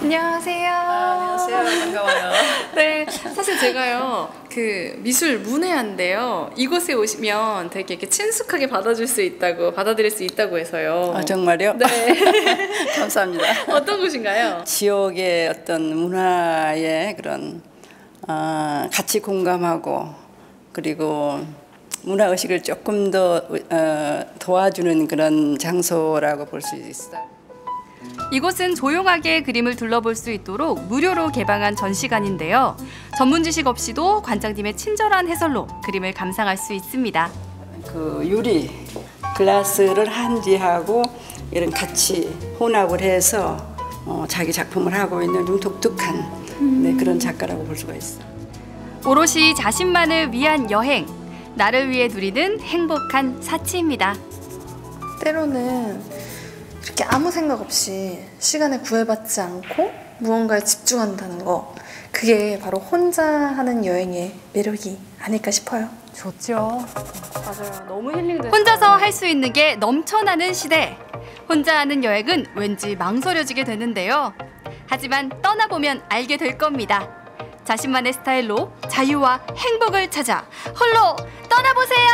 안녕하세요. 안녕하세요. 반가워요. 네, 사실 제가요, 그 미술 문해한데요. 이곳에 오시면 되게 이렇게 친숙하게 받아줄 수 있다고, 받아들일 수 있다고 해서요. 아, 정말요? 네. 감사합니다. 어떤 곳인가요? 지역의 어떤 문화의 그런 아, 같이 공감하고 그리고 문화 의식을 조금 더 어, 도와주는 그런 장소라고 볼 수 있어요. 이곳은 조용하게 그림을 둘러볼 수 있도록 무료로 개방한 전시관인데요. 전문 지식 없이도 관장님의 친절한 해설로 그림을 감상할 수 있습니다. 그 유리 글라스를 한지하고 이런 같이 혼합을 해서 어, 자기 작품을 하고 있는 좀 독특한 네, 그런 작가라고 볼 수가 있어요. 오롯이 자신만을 위한 여행, 나를 위해 누리는 행복한 사치입니다. 때로는 이렇게 아무 생각 없이 시간에 구애받지 않고 무언가에 집중한다는 거, 그게 바로 혼자 하는 여행의 매력이 아닐까 싶어요. 좋죠. 맞아요. 너무 힐링돼요. 혼자서 할 수 있는 게 넘쳐나는 시대. 혼자 하는 여행은 왠지 망설여지게 되는데요. 하지만 떠나보면 알게 될 겁니다. 자신만의 스타일로 자유와 행복을 찾아 홀로 떠나보세요.